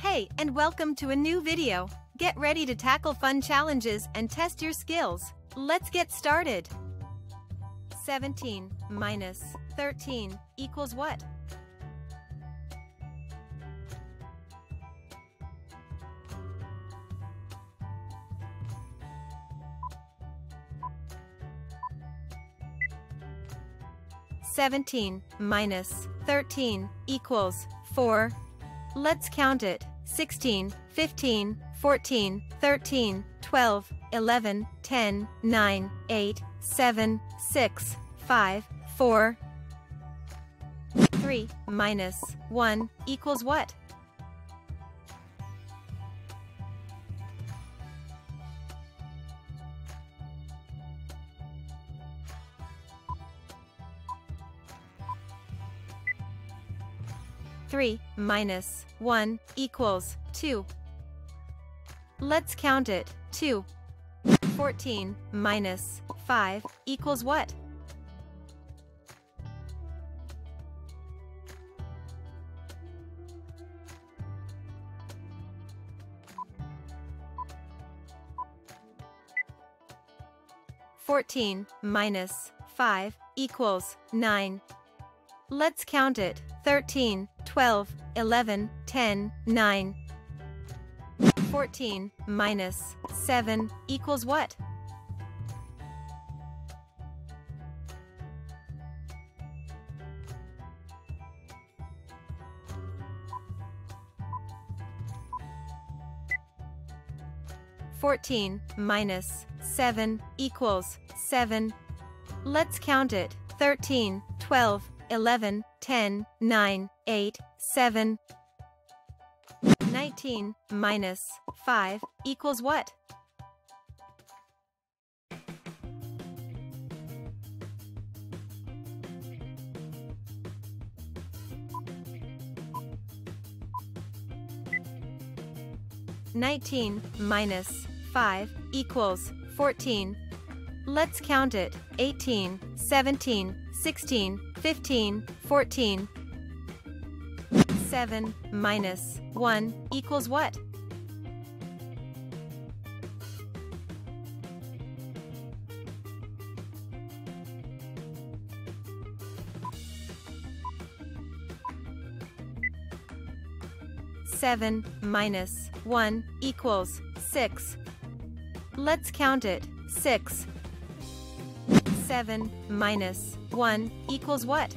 Hey, and welcome to a new video. Get ready to tackle fun challenges and test your skills. Let's get started. 17 minus 13 equals what? Seventeen minus thirteen equals four. Let's count it. 16, 15, 14, 13, 12, 11, 10, 9, 8, 7, 6, 5, 4. 3 minus 1 equals what? Three minus one equals two. Let's count it. Two. 14 minus 5 equals what? Fourteen minus five equals nine. Let's count it. 13, 12, 11, 10, 9. 14 minus 7 equals what? Fourteen minus seven equals seven. Let's count it. Thirteen, twelve, eleven, ten, nine, eight, seven. 19 minus 5 equals what? Nineteen minus five equals fourteen. Let's count it. Eighteen, seventeen, sixteen, fifteen, fourteen. 7 minus 1 equals what? Seven minus one equals six. Let's count it. Six. Seven minus one equals what?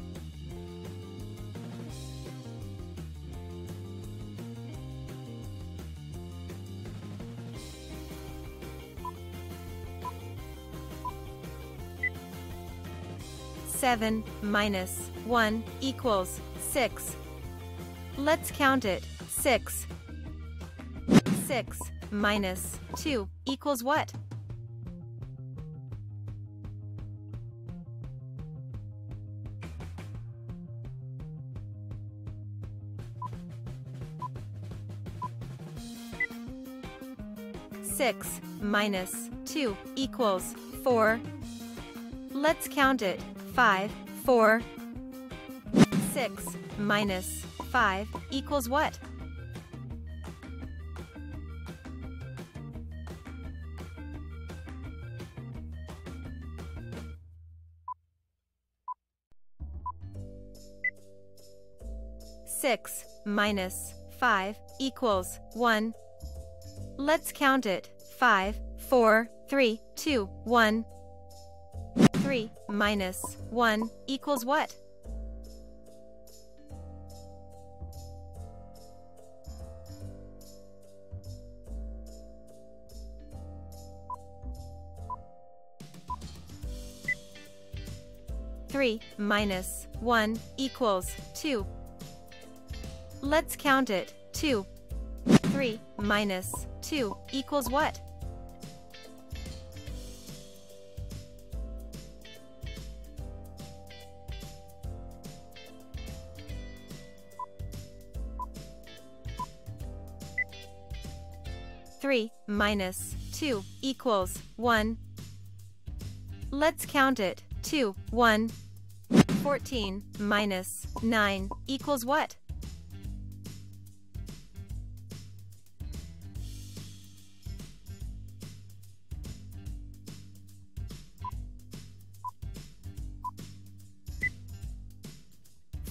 7 minus 1 equals 6. Let's count it. 6. 6 minus 2 equals what? Six minus two equals four. Let's count it. 5, 4, 6 minus 5 equals what? Six minus five equals one. Let's count it. Five, four, three, two, one. 3 minus 1 equals what? Three minus one equals two. Let's count it. Two. Three minus two equals what? 3 minus 2 equals 1. Let's count it. 2, 1. 14 minus 9 equals what?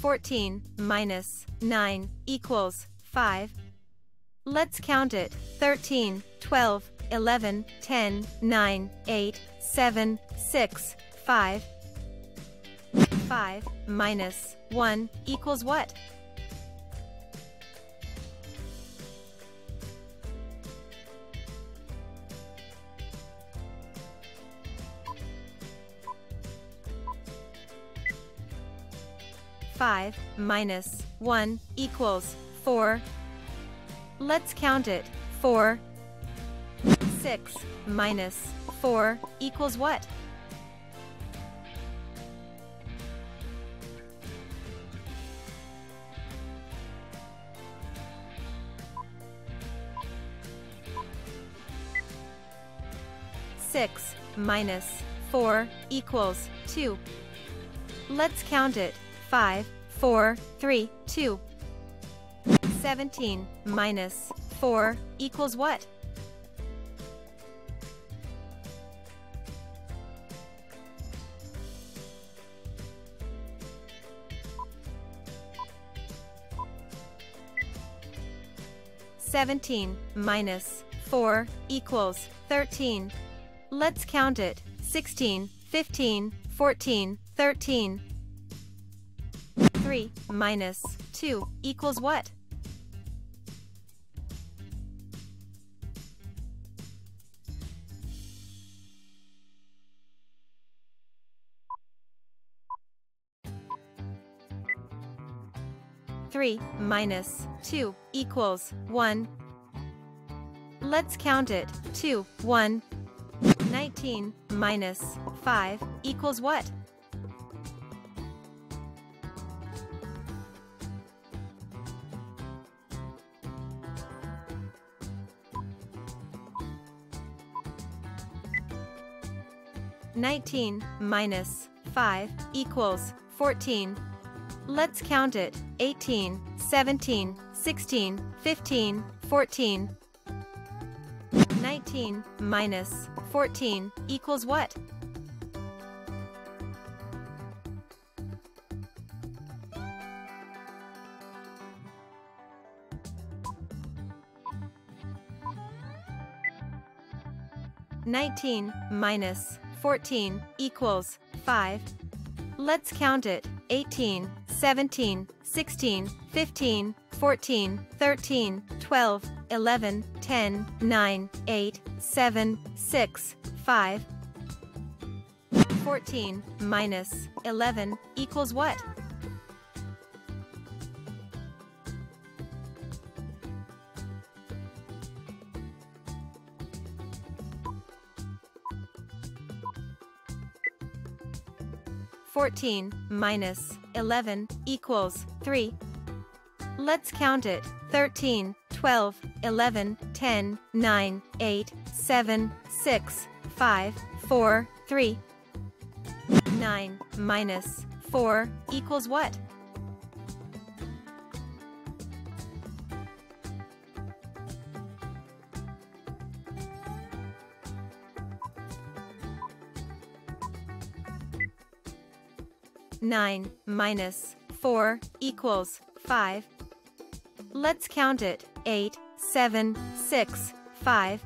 14 minus 9 equals 5. Let's count it. 13, 12, 11, 10, 9, 8, 7, 6, 5. 5 minus 1 equals what? Five minus one equals four. Let's count it. Four. Six minus four equals what? Six minus four equals two. Let's count it. Five, four, three, two. 17 minus 4 equals what? Seventeen minus four equals thirteen. Let's count it. Sixteen, fifteen, fourteen, thirteen. Three minus two equals what? 3 minus 2 equals 1. Let's count it. 2, 1. 19 minus 5 equals what? Nineteen minus five equals fourteen. Let's count it 18, 17, 16, 15, 14. 19 minus 14 equals what? Nineteen minus fourteen equals five. Let's count it. 18, 17, 16, 15, 14, 13, 12, 11, 10, 9, 8, 7, 6, 5. 14 minus 11 equals what? Fourteen minus 11 equals 3. Let's count it 13, 12, 11, 10, 9, 8, 7, 6, 5, 4, 3. 9 minus 4 equals what? Nine minus four equals five. Let's count it. Eight, seven, six, five,